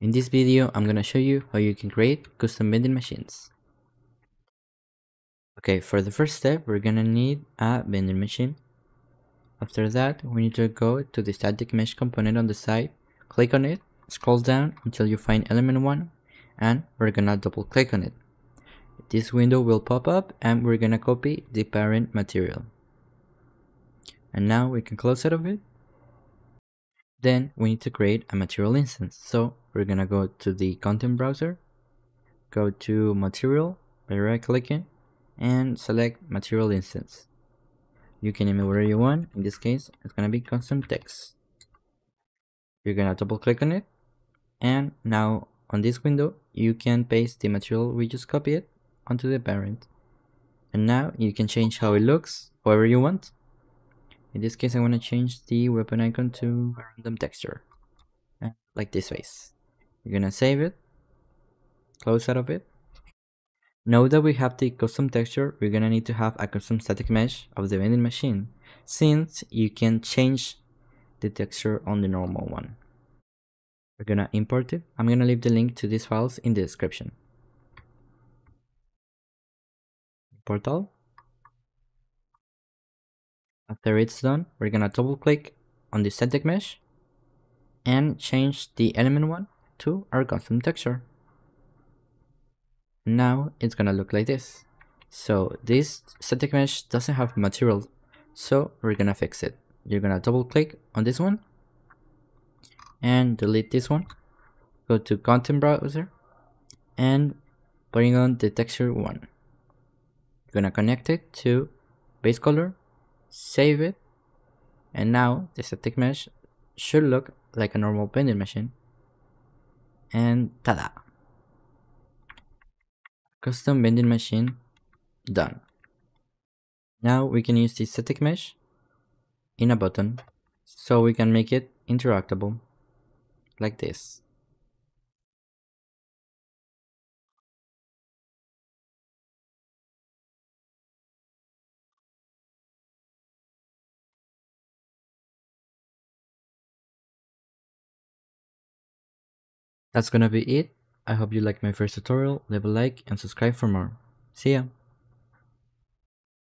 In this video, I'm gonna show you how you can create custom vending machines. Okay, for the first step, we're gonna need a vending machine. After that, we need to go to the static mesh component on the side, click on it, scroll down until you find element 1, and we're gonna double click on it. This window will pop up and we're gonna copy the parent material. And now we can close out of it. Then we need to create a material instance. So we're gonna go to the content browser, go to material by right clicking and select material instance. You can name it whatever you want. In this case, it's gonna be custom text. You're gonna double click on it. And now on this window, you can paste the material we just copied onto the parent. And now you can change how it looks, however you want. In this case, I want to change the weapon icon to a random texture, like this face. We're gonna save it, close out of it. Now that we have the custom texture, we're gonna need to have a custom static mesh of the vending machine, since you can change the texture on the normal one. We're gonna import it. I'm gonna leave the link to these files in the description. Import all. After it's done, we're gonna double click on the static mesh and change the element one to our custom texture. Now it's gonna look like this. So this static mesh doesn't have material, so we're gonna fix it. You're gonna double click on this one and delete this one. Go to content browser and bring on the texture one. You're gonna connect it to base color save it, and now the static mesh should look like a normal vending machine. And tada! Custom vending machine done. Now we can use the static mesh in a button so we can make it interactable like this. That's gonna be it. I hope you liked my first tutorial, leave a like and subscribe for more. See ya!